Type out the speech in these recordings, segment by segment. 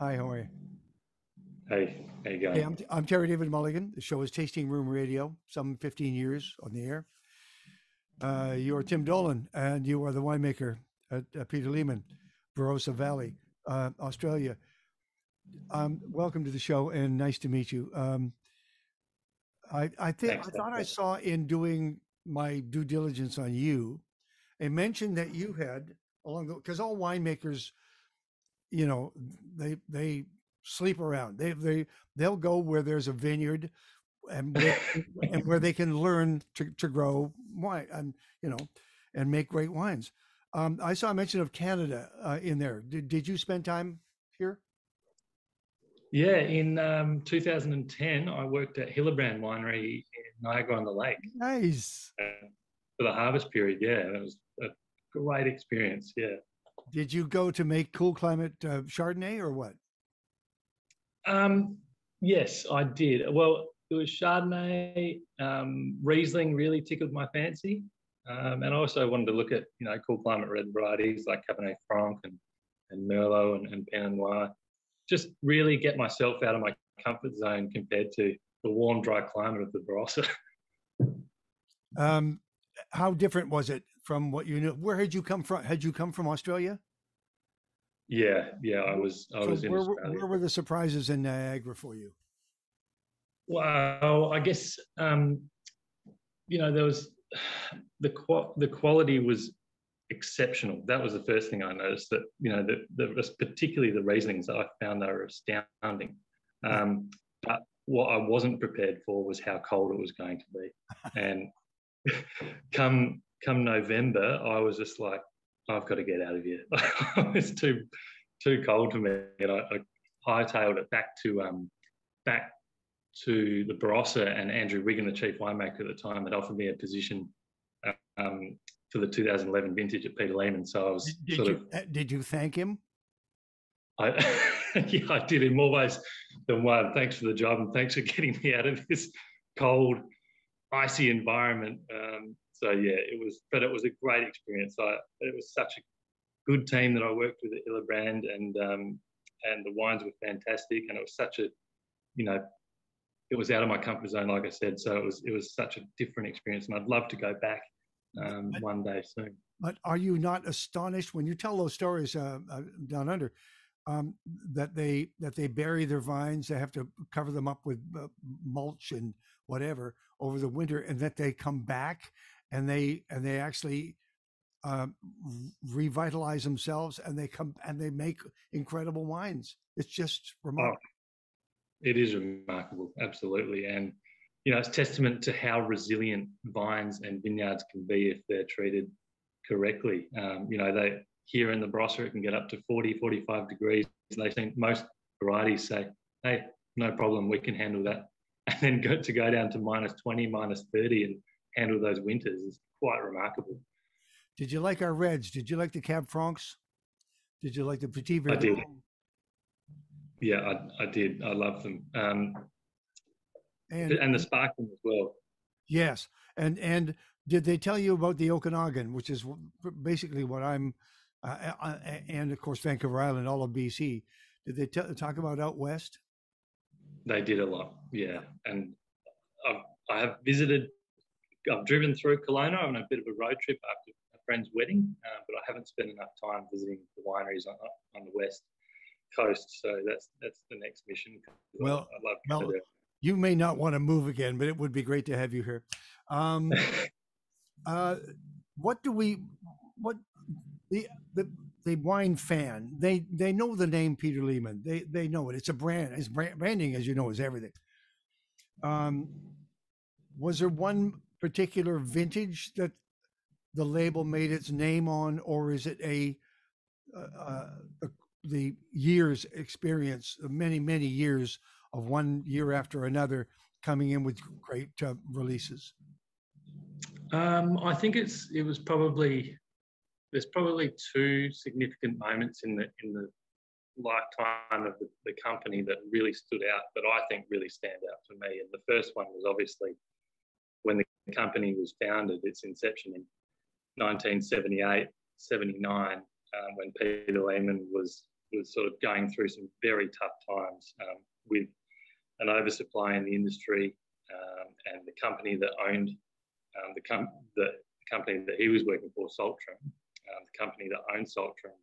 Hi, how are you? Hey, how you going? Hey, I'm, I'm Terry David Mulligan. The show is Tasting Room Radio, some 15 years on the air. Uh, you are Tim Dolan, and you are the winemaker at, at Peter Lehmann, Barossa Valley, uh, Australia. Um, welcome to the show, and nice to meet you. Um, I, I think Thanks, I thought I saw in doing my due diligence on you a mention that you had along the because all winemakers, you know, they they sleep around. They they they'll go where there's a vineyard and where, and where they can learn to, to grow wine and you know and make great wines. Um, I saw a mention of Canada uh, in there. Did, did you spend time here? Yeah, in um, 2010, I worked at Hillebrand Winery in Niagara on the Lake Nice. uh, for the harvest period. Yeah, it was a great experience. Yeah. Did you go to make cool climate uh, Chardonnay or what? Um, yes, I did. Well, it was Chardonnay. Um, Riesling really tickled my fancy. Um, and I also wanted to look at, you know, cool climate red varieties like Cabernet Franc and, and Merlot and, and Pinot Noir. Just really get myself out of my comfort zone compared to the warm, dry climate of the Barossa. Um, how different was it from what you knew? Where had you come from? Had you come from Australia? yeah, yeah, I was, I So was where, were- where were the surprises in Niagara for you? Well, I guess um, you know there was the the quality was exceptional. That was the first thing I noticed. That you know the, the particularly the Rieslings I found they were astounding. Um, but what I wasn't prepared for was how cold it was going to be. And come come November, I was just like, I've got to get out of here. it's too too cold for me, and I, I hightailed it back to um, back to the Barossa and Andrew Wigan, the chief winemaker at the time, had offered me a position um, for the 2011 vintage at Peter Lehmann. So I was Did, did sort you, of, uh, did you thank him? I, yeah, I did in more ways than one. Thanks for the job and thanks for getting me out of this cold, icy environment. Um, so yeah, it was, but it was a great experience. I, it was such a good team that I worked with at Hillebrand, and um, and the wines were fantastic, and it was such a, you know, it was out of my comfort zone, like I said. So it was it was such a different experience, and I'd love to go back um, But- one day soon. But are you not astonished when you tell those stories uh, uh, down under um, that they that they bury their vines? They have to cover them up with uh, mulch and whatever over the winter, and that they come back and they and they actually um, r- revitalize themselves and they come and they make incredible wines. It's just remarkable. It is remarkable, absolutely, and you know it's testament to how resilient vines and vineyards can be if they're treated correctly. Um, you know, they here in the Barossa it can get up to 40, 45 degrees. They think most varieties say, "Hey, no problem, we can handle that," and then go to go down to minus 20, minus 30, and handle those winters is quite remarkable. Did you like our reds? Did you like the Cab Francs? Did you like the Petit I did. Yeah, I, I did. I love them, um, And, and the sparkling as well. Yes, and and did they tell you about the Okanagan, which is basically what I'm, uh, uh, uh, and of course Vancouver Island, all of BC? Did they t- talk about out west? They did a lot, yeah. And I've, I have visited, I've driven through Kelowna on a bit of a road trip after a friend's wedding, uh, but I haven't spent enough time visiting the wineries on, on the west coast. So that's that's the next mission. Well- I love Canada. You may not want to move again, but it would be great to have you here. Um, uh, what do we, what the the the wine fan? They they know the name Peter Lehmann. They they know it. It's a brand. It's brand, branding, as you know, is everything. Um, was there one particular vintage that the label made its name on, or is it a, uh, uh, the- the years experience, many many years of one year after another coming in with great uh, releases? Um, I think it's it was probably there's probably two significant moments in the in the lifetime of the, the company that really stood out that I think really stand out for me. And the first one was obviously when the company was founded, its inception in 1978, 79, um, when Peter Lehmann was was sort of going through some very tough times um, with an oversupply in the industry, um, and the company that owned um, the, com- the, company that he was working for, Saltram, um, the company that owned Saltram,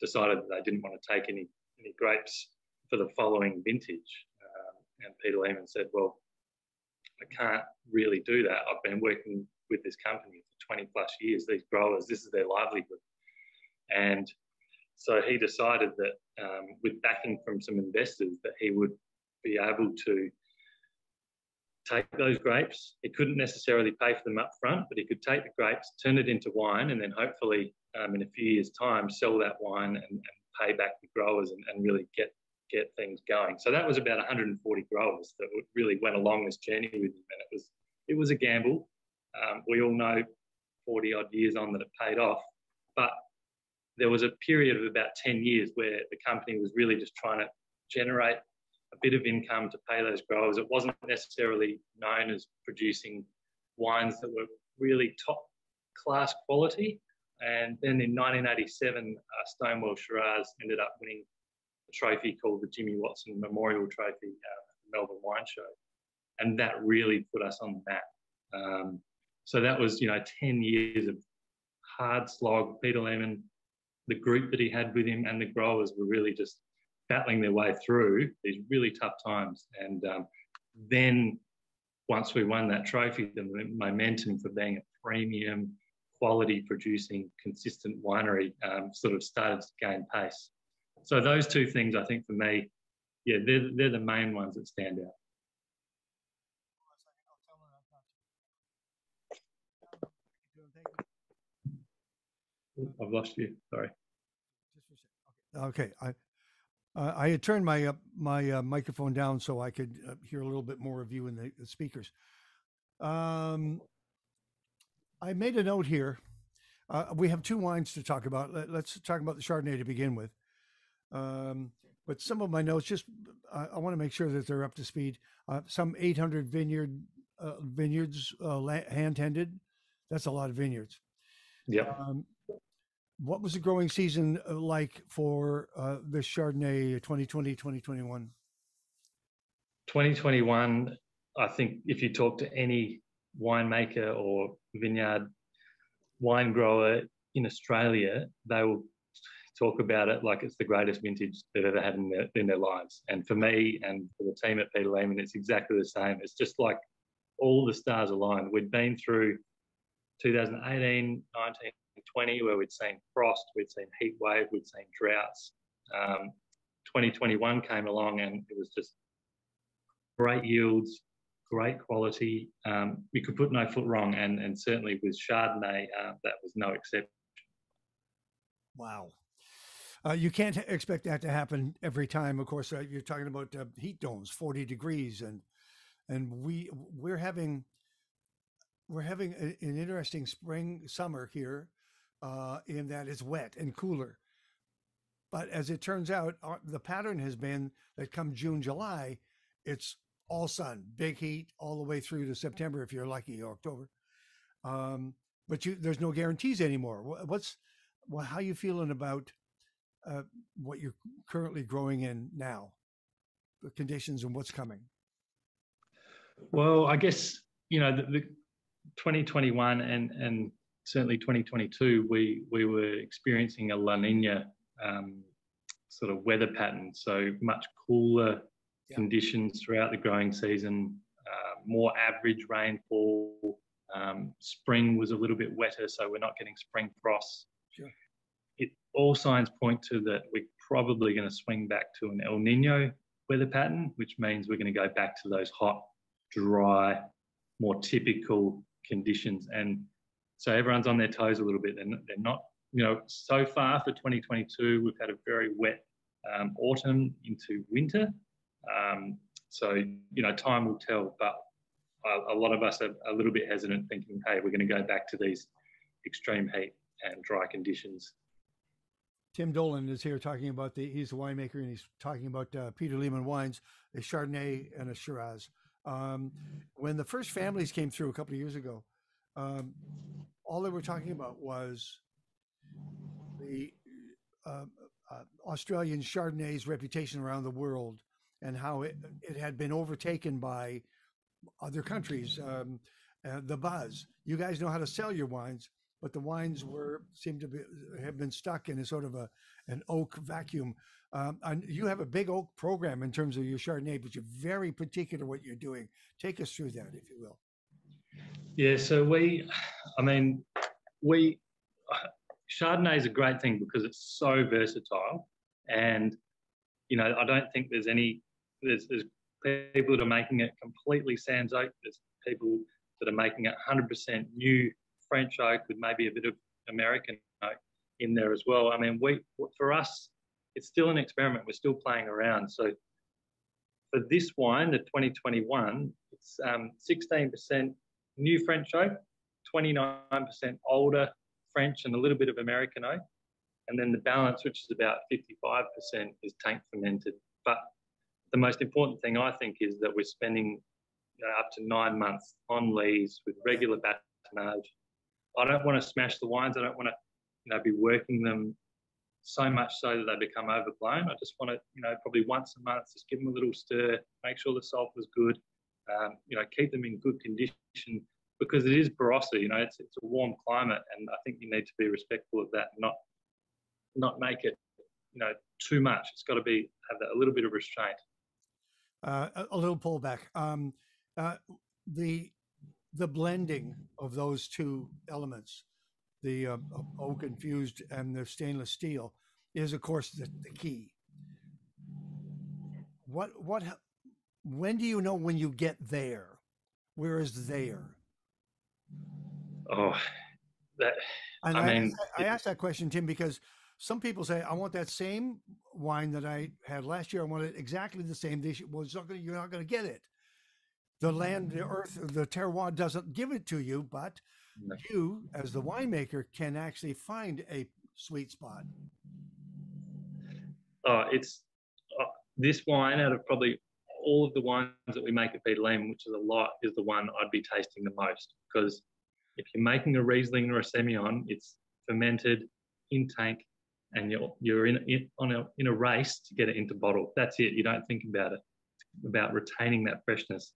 decided that they didn't want to take any any grapes for the following vintage. Um, and Peter Lehmann said, "Well, I can't really do that. I've been working with this company for 20 plus years. These growers, this is their livelihood." And so he decided that, um, with backing from some investors, that he would be able to take those grapes. He couldn't necessarily pay for them up front, but he could take the grapes, turn it into wine, and then hopefully um, in a few years' time sell that wine and, and pay back the growers and, and, really get get things going. So that was about 140 growers that really went along this journey with him, and it was it was a gamble. Um, we all know 40 odd years on that it paid off, but there was a period of about 10 years where the company was really just trying to generate a bit of income to pay those growers. It wasn't necessarily known as producing wines that were really top class quality. And then in 1987, uh, Stonewell Shiraz ended up winning a trophy called the Jimmy Watson Memorial Trophy uh, at the Melbourne Wine Show. And that really put us on the map. Um, so that was, you know, 10 years of hard slog. Peter Lehmann, the group that he had with him, and the growers were really just battling their way through these really tough times. And um, then once we won that trophy, the momentum for being a premium, quality producing, consistent winery um, sort of started to gain pace. So those two things, I think, for me, yeah, they're, they're the main ones that stand out. I've lost you. Sorry. Okay. I, uh, I had turned my uh, my uh, microphone down so I could uh, hear a little bit more of you in the, the speakers. Um, I made a note here. Uh, we have two wines to talk about. Let, us talk about the Chardonnay to begin with. Um, but some of my notes, just I want to make sure that they're up to speed. Uh, some 800 vineyard vineyards hand tended. That's a lot of vineyards. Yeah. Um, what was the growing season uh, like for uh, this Chardonnay 2020, 2021? 2021, I think if you talk to any winemaker or vineyard wine grower in Australia, they will talk about it like it's the greatest vintage they've ever had in their, in their lives. And for me and for the team at Peter Lehmann, it's exactly the same. It's just like all the stars aligned. We'd been through 2018, 19, 20, where we'd seen frost, we'd seen heat wave, we'd seen droughts. Um, 2021 came along and it was just great yields, great quality. Um, we could put no foot wrong, and, and certainly with Chardonnay, uh, that was no exception. Wow. Uh, you can't expect that to happen every time. Of course, uh, you're talking about uh, heat domes, 40 degrees, and and we we're having we're having a, an interesting spring summer here uh, in that it's wet and cooler. But as it turns out, our, uh, the pattern has been that come June, July, it's all sun, big heat all the way through to September if you're lucky, or October. Um, but you, there's no guarantees anymore. What's well, how you feeling about uh, what you're currently growing in now, the conditions and what's coming? Well, I guess you know the, the 2021 and and certainly 2022, we, we were experiencing a La Nina um, sort of weather pattern. So much cooler yeah. conditions throughout the growing season, uh, more average rainfall. Um, spring was a little bit wetter, so we're not getting spring frosts. Sure. All signs point to that we're probably going to swing back to an El Nino weather pattern, which means we're going to go back to those hot, dry, more typical conditions. And so everyone's on their toes a little bit. They're not, they're not you know, so far for 2022, we've had a very wet um, autumn into winter. Um, so, you know, time will tell, but a, a, lot of us are a little bit hesitant thinking, hey, we're going to go back to these extreme heat and dry conditions. Tim Dolan is here talking about the, he's a winemaker and he's talking about uh, Peter Lehmann wines, a Chardonnay and a Shiraz. Um, when the first families came through a couple of years ago, um, all they were talking about was the uh, uh, Australian Chardonnay's reputation around the world and how it, it had been overtaken by other countries. Um, uh, the buzz. You guys know how to sell your wines, but the wines were seem to be have been stuck in a sort of a an oak vacuum. Um, and you have a big oak program in terms of your Chardonnay, but you're very particular what you're doing. Take us through that, if you will. Yeah, so we, I mean, we Chardonnay is a great thing because it's so versatile, and you know I don't think there's any there's, there's people that are making it completely sans oak. There's people that are making it 100% new French oak with maybe a bit of American oak in there as well. I mean, we for us, it's still an experiment. We're still playing around. So for this wine, the 2021, it's um, 16% new French oak, 29% older French and a little bit of American oak. And then the balance, which is about 55%, is tank fermented. But the most important thing I think is that we're spending you know, up to nine months on lees with regular batonnage. I don't want to smash the wines. I don't want to, you know, be working them so much so that they become overblown. I just want to, you know, probably once a month, just give them a little stir, make sure the sulfur is good, um, you know, keep them in good condition because it is Barossa, you know, it's, it's a warm climate, and I think you need to be respectful of that, not not make it, you know, too much. It's got to be have a little bit of restraint. Uh, a, a, little pullback. Um, uh, the the blending of those two elements, the uh, oak infused and the stainless steel, is of course the, the key. What what when do you know when you get there? Where is there? Oh, that. And I, mean, I, I asked that question, Tim, because some people say, "I want that same wine that I had last year. I want it exactly the same." They should, well, not gonna, you're not going to get it. The land, the earth, the terroir doesn't give it to you, but you, as the winemaker, can actually find a sweet spot. Oh, it's uh, this wine out of probably all of the wines that we make at Peter Lehmann, which is a lot, is the one I'd be tasting the most because if you're making a Riesling or a Semillon, it's fermented in tank and you're, you're in, in, on a, in a race to get it into bottle. That's it. You don't think about it, about retaining that freshness.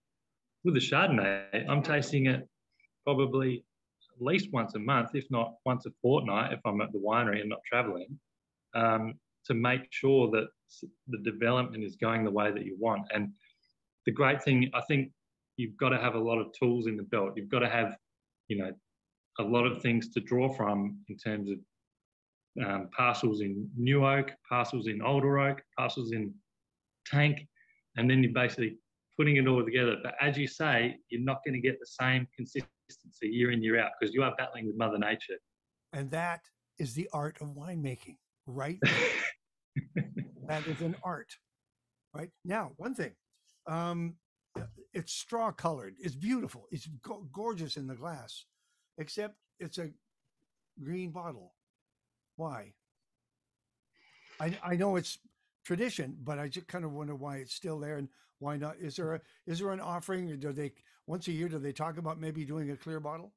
With the Chardonnay, I'm tasting it probably at least once a month, if not once a fortnight, if I'm at the winery and not traveling, um, to make sure that the development is going the way that you want. And the great thing, I think, you've got to have a lot of tools in the belt. You've got to have, you know, a lot of things to draw from in terms of um, parcels in new oak, parcels in older oak, parcels in tank, and then you're basically putting it all together. But as you say, you're not going to get the same consistency year in, year out because you are battling with Mother Nature. And that is the art of winemaking, right? that is an art, right? Now, one thing, um, it's straw colored. It's beautiful. It's go- gorgeous in the glass, except it's a green bottle. Why? I I know it's tradition, but I just kind of wonder why it's still there and why not? Is there a is there an offering? Do they once a year do they talk about maybe doing a clear bottle?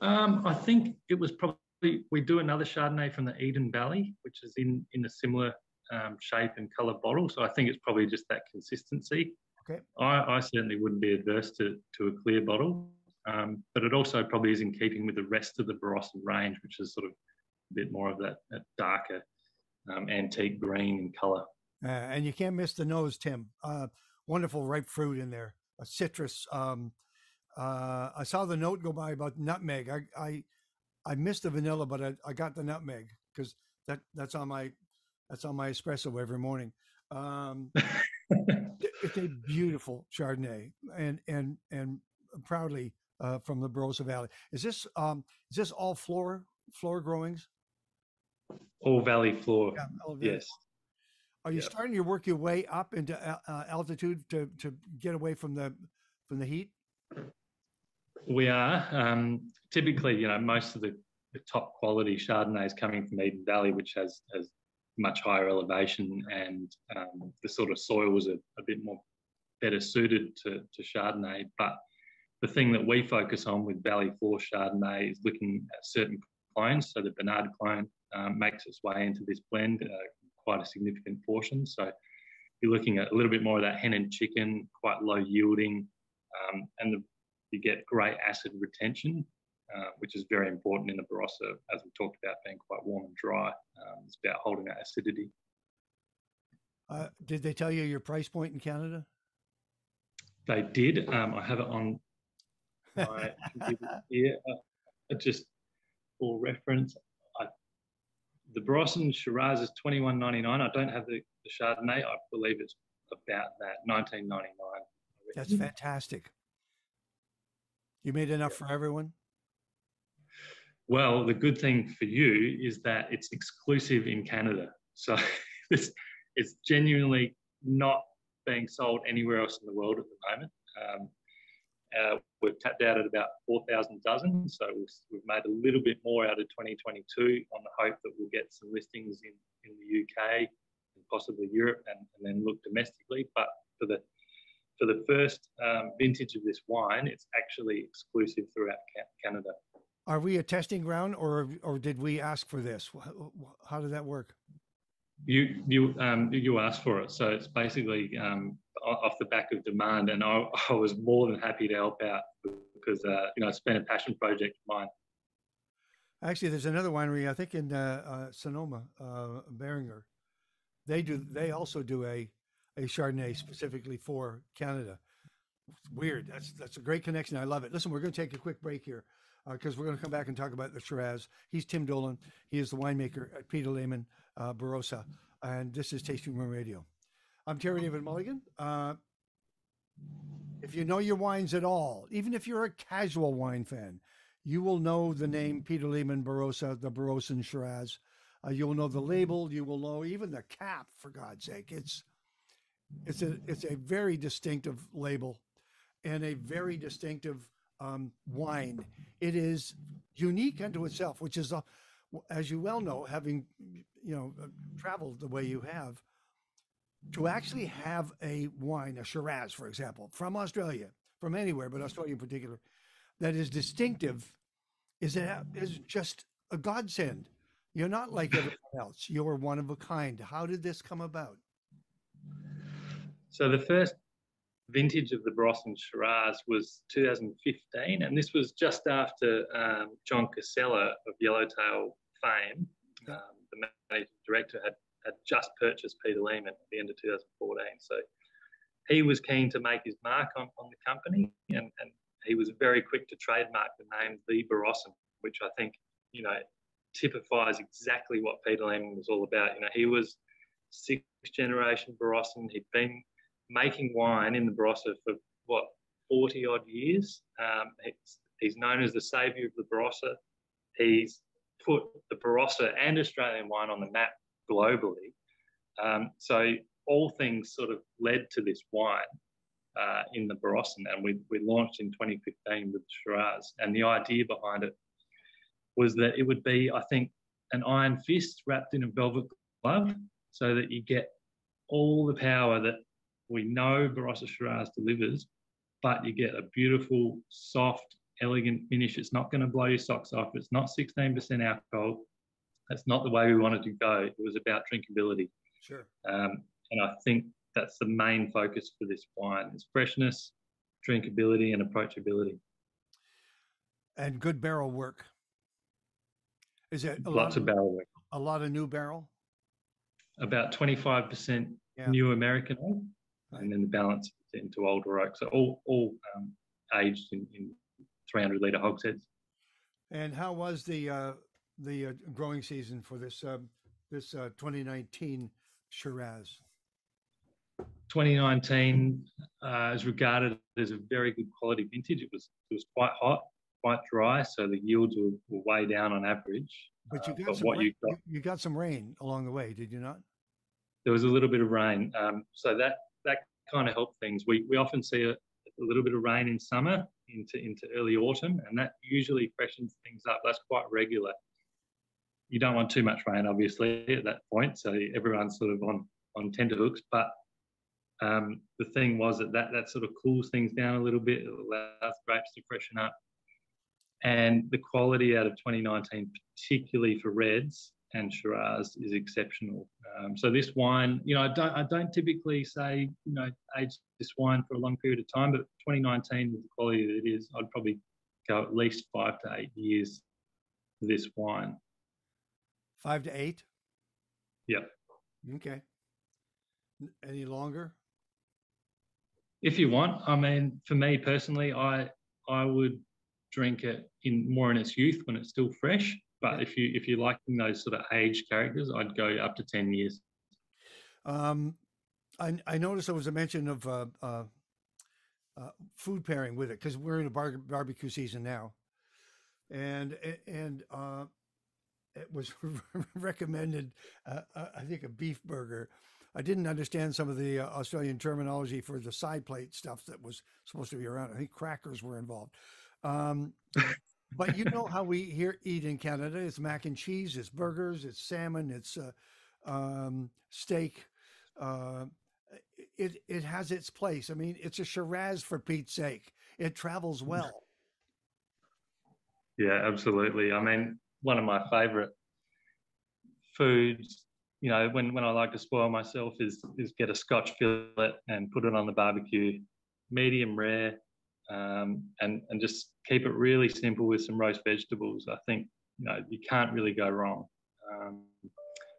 Um, I think it was probably we do another Chardonnay from the Eden Valley, which is in in a similar um, shape and color bottle. So I think it's probably just that consistency. Okay. I, I certainly wouldn't be adverse to, to a clear bottle, um, but it also probably is in keeping with the rest of the Barossa range, which is sort of a bit more of that, that darker um, antique green in color. Uh, and you can't miss the nose, Tim. Uh, wonderful ripe fruit in there, a citrus. Um, uh, I saw the note go by about nutmeg. I I, I missed the vanilla, but I, I got the nutmeg because that that's on my that's on my espresso every morning. Um, it's a beautiful Chardonnay, and and and proudly uh, from the Barossa Valley. Is this um, is this all floor floor growings? All valley floor. Yeah, all valley. Yes. Are you yep. starting to work your way up into uh, altitude to to get away from the from the heat? We are. Um, typically, you know, most of the, the top quality Chardonnay is coming from Eden Valley, which has has much higher elevation and um, the sort of soils are a bit more better suited to, to Chardonnay. But the thing that we focus on with Valley Floor Chardonnay is looking at certain clones. So the Bernard clone um, makes its way into this blend, uh, quite a significant portion. So you're looking at a little bit more of that hen and chicken, quite low yielding, um, and the, you get great acid retention, uh, which is very important in the Barossa, as we talked about being quite warm and dry. Um, it's about holding that acidity. Uh, did they tell you your price point in Canada? They did. Um, I have it on my computer here. Uh, just for reference, the Barossa Shiraz is twenty one ninety nine. I don't have the, the Chardonnay. I believe it's about that nineteen ninety nine. That's fantastic. You made enough for everyone. Well, the good thing for you is that it's exclusive in Canada. So it's, it's genuinely not being sold anywhere else in the world at the moment. Um, uh, we've tapped out at about 4,000 dozen, so we've, made a little bit more out of 2022 on the hope that we'll get some listings in, in the UK and possibly Europe and, and then look domestically. But for the for the first um, vintage of this wine, it's actually exclusive throughout Canada. Are we a testing ground, or or did we ask for this? How did that work? You you um, you asked for it, so it's basically um, off the back of demand, and I, I, was more than happy to help out because uh, you know it's been a passion project of mine. Actually, there's another winery I think in uh, uh, Sonoma, uh, Beringer. They do. They also do a a Chardonnay specifically for Canada. It's weird. That's that's a great connection. I love it. Listen, we're going to take a quick break here because uh, we're going to come back and talk about the Shiraz. He's Tim Dolan. He is the winemaker at Peter Lehmann uh, Barossa, and this is Tasting Room Radio. I'm Terry David Mulligan. Uh, if you know your wines at all, even if you're a casual wine fan, you will know the name Peter Lehmann Barossa, the Barossan Shiraz. Uh, you will know the label. You will know even the cap. For God's sake, it's it's a it's a very distinctive label, and a very distinctive um, wine. It is unique unto itself, which is, a, as you well know, having you know uh, traveled the way you have, to actually have a wine, a Shiraz, for example, from Australia, from anywhere, but Australia in particular, that is distinctive, is it is just a godsend. You're not like everyone else. You're one of a kind. How did this come about? So the first vintage of the Barossan Shiraz was 2015, and this was just after um, John Casella of Yellowtail fame, um, the managing director, had, had just purchased Peter Lehmann at the end of 2014. So he was keen to make his mark on, on the company, and, and he was very quick to trademark the name The Barossan, which I think, you know, typifies exactly what Peter Lehmann was all about. You know, he was sixth generation Barossan. He'd been making wine in the Barossa for what 40 odd years. Um, he's, he's, known as the saviour of the Barossa. He's put the Barossa and Australian wine on the map globally. Um, so all things sort of led to this wine uh, in the Barossa, and we, we launched in 2015 with Shiraz. And the idea behind it was that it would be, I think, an iron fist wrapped in a velvet glove, so that you get all the power that we know Barossa Shiraz delivers, but you get a beautiful, soft, elegant finish. It's not going to blow your socks off. It's not 16% alcohol. That's not the way we wanted to go. It was about drinkability. Sure. Um, and I think that's the main focus for this wine is freshness, drinkability, and approachability. And good barrel work. Is it lots of, of, barrel work? A lot of new barrel. About twenty five percent new American oak and then the balance into older oak. So all all um, aged in, in 300 litre hogsheads. And how was the uh, the uh, growing season for this uh, this uh, 2019 Shiraz? 2019 uh, is regarded as a very good quality vintage. It was it was quite hot, quite dry, so the yields were, were way down on average. But you uh, got but some rain, you, got, you got some rain along the way, did you not? There was a little bit of rain, um, so that that kind of helped things. We, we often see a, a little bit of rain in summer into, into early autumn, and that usually freshens things up. That's quite regular. You don't want too much rain, obviously, at that point, so everyone's sort of on, on tenterhooks. But um, the thing was that, that that sort of cools things down a little bit. It allows grapes to freshen up. and the quality out of 2019, particularly for reds and Shiraz, is exceptional. Um, so this wine, you know, I don't, I don't typically say, you know, age this wine for a long period of time, but 2019 with the quality that it is, I'd probably go at least five to eight years for this wine. Five to eight. Yep. Okay. Any longer? If you want, I mean, for me personally, I I would drink it in more in its youth when it's still fresh. But if you if you're liking those sort of age characters, I'd go up to ten years. Um, I I noticed there was a mention of uh, uh, uh food pairing with it because we're in a bar- barbecue season now, and and uh, it was recommended. Uh, uh, I think a beef burger. I didn't understand some of the Australian terminology for the side plate stuff that was supposed to be around. I think crackers were involved. Um, but you know how we here eat in Canada? It's mac and cheese, it's burgers, it's salmon, it's uh, um, steak. Uh, it it has its place. I mean, it's a Shiraz for Pete's sake. It travels mm. well. Yeah, absolutely. I mean, one of my favorite foods, you know, when, when I like to spoil myself is is get a Scotch fillet and put it on the barbecue, medium rare, um, and and just keep it really simple with some roast vegetables. I think you know you can't really go wrong. Um,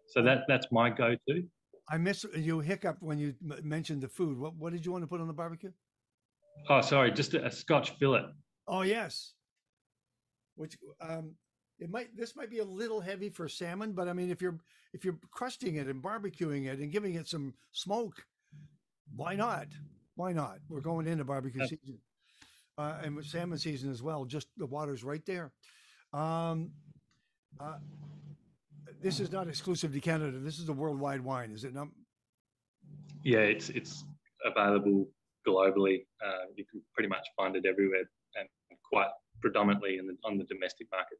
so that that's my go-to. I miss you hiccup when you mentioned the food. What what did you want to put on the barbecue? Oh, sorry, just a, a Scotch fillet. Oh yes, which um, it might this might be a little heavy for salmon, but I mean if you're if you're crusting it and barbecuing it and giving it some smoke, why not? Why not? We're going into barbecue season uh, and with salmon season as well. Just the water's right there. Um, uh, this is not exclusive to Canada. This is a worldwide wine, is it not? Yeah, it's it's available globally. Uh, you can pretty much find it everywhere, and quite predominantly in the, on the domestic market.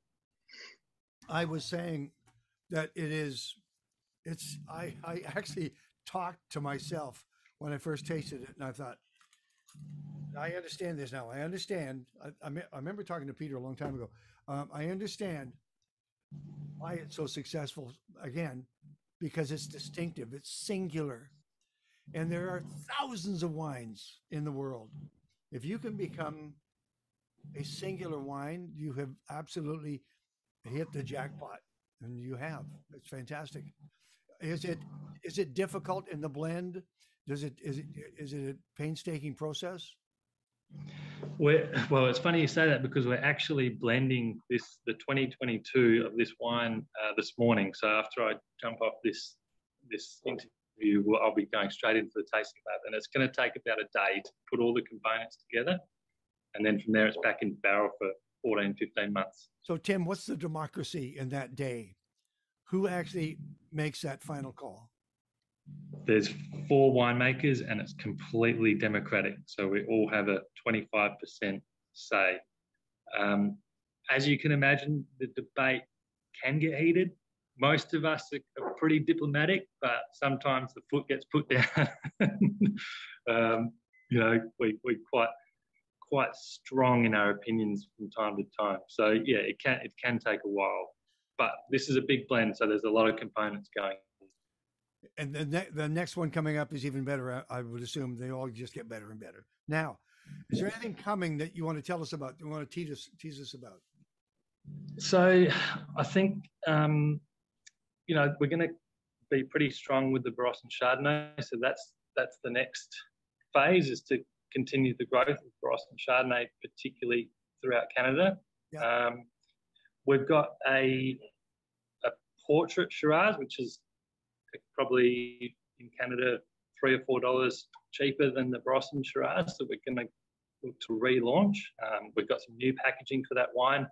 I was saying that it is. It's. I I actually talked to myself when I first tasted it, and I thought, I understand this now. I understand. I, I, I remember talking to Peter a long time ago. Um, I understand why it's so successful again, because it's distinctive, it's singular. And there are thousands of wines in the world. If you can become a singular wine, you have absolutely hit the jackpot. And you have. It's fantastic. Is it is it difficult in the blend? Does it is it is it a painstaking process? We're, well, it's funny you say that because we're actually blending this the 2022 of this wine uh, this morning. So after I jump off this this interview, I'll be going straight into the tasting lab, and it's going to take about a day to put all the components together, and then from there it's back in barrel for 14, 15 months. So Tim, what's the democracy in that day? Who actually makes that final call? There's four winemakers and it's completely democratic. So we all have a 25% say. Um, as you can imagine, the debate can get heated. Most of us are, are pretty diplomatic, but sometimes the foot gets put down. um, you know, we we quite quite strong in our opinions from time to time. So yeah, it can it can take a while, but this is a big blend, so there's a lot of components going and the, ne- the next one coming up is even better. I, I would assume they all just get better and better. Now, is there anything coming that you want to tell us about? You want to tease us, tease us about? So, I think um, you know we're going to be pretty strong with the Barossa Chardonnay. So that's that's the next phase is to continue the growth of Barossa Chardonnay, particularly throughout Canada. Yeah. Um, we've got a a portrait Shiraz, which is probably in Canada three or four dollars cheaper than the Barossa Shiraz that we're going to look to relaunch. Um, we've got some new packaging for that wine,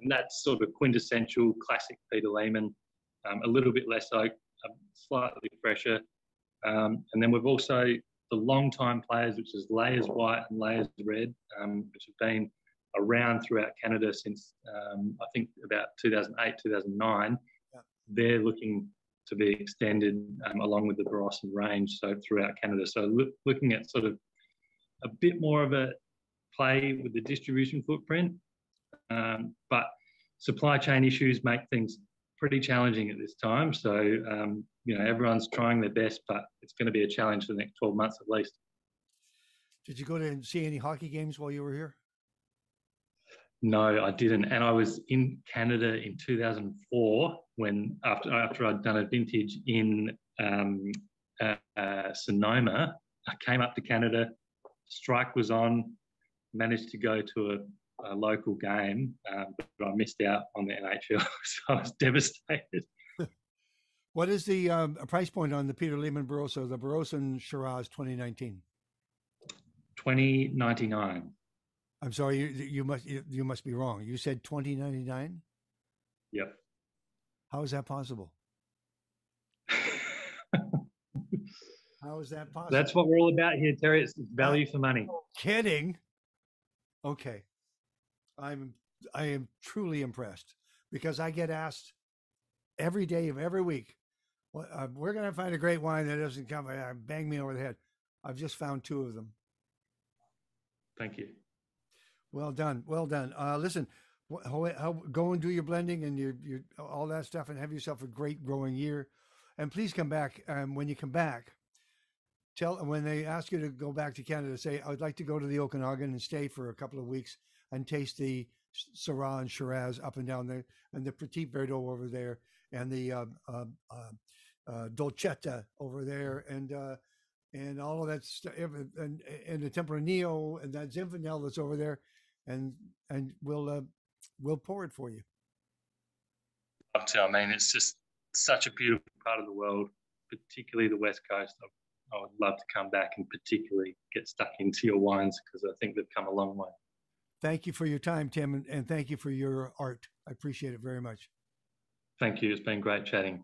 and that's sort of quintessential classic Peter Lehmann, um, a little bit less oak, um, slightly fresher. Um, and then we've also the long time players, which is Layers White and Layers Red, um, which have been around throughout Canada since um, I think about 2008, 2009. Yeah. They're looking to be extended um, along with the Barossa range, so throughout Canada. So look, looking at sort of a bit more of a play with the distribution footprint, Um, but supply chain issues make things pretty challenging at this time. So, um, you know, everyone's trying their best, but it's going to be a challenge for the next 12 months at least. Did you go to see any hockey games while you were here? No, I didn't. And I was in Canada in 2004 when, after, after I'd done a vintage in um, uh, uh, Sonoma, I came up to Canada. Strike was on, managed to go to a a local game, um, but I missed out on the NHL, so I was devastated. what is the um, price point on the Peter Lehmann Barossa, the Barossa Shiraz 2019? 2099. I'm sorry, you, you must you, you must be wrong. You said 2099? Yep. How is that possible? How is that possible? That's what we're all about here, Terry. It's value for money. Kidding. Okay. I'm I am truly impressed because I get asked every day of every week, well, uh, we're going to find a great wine that doesn't come uh, bang me over the head. I've just found two of them. Thank you. Well done. Well done. Uh, listen, how, how, go and do your blending and your, your all that stuff and have yourself a great growing year. And please come back. Um, when you come back, tell when they ask you to go back to Canada, say, I would like to go to the Okanagan and stay for a couple of weeks and taste the Syrah and Shiraz up and down there, and the Petit Verdot over there, and the uh, uh, uh, Dolcetto over there, and uh, and all of that stuff, and and the Tempranillo and that Zinfandel that's over there, and and we'll uh, we'll pour it for you. Love to. I mean, it's just such a beautiful part of the world, particularly the West Coast. I, I would love to come back and particularly get stuck into your wines because I think they've come a long way. Thank you for your time, Tim, and, and thank you for your art. I appreciate it very much. Thank you. It's been great chatting.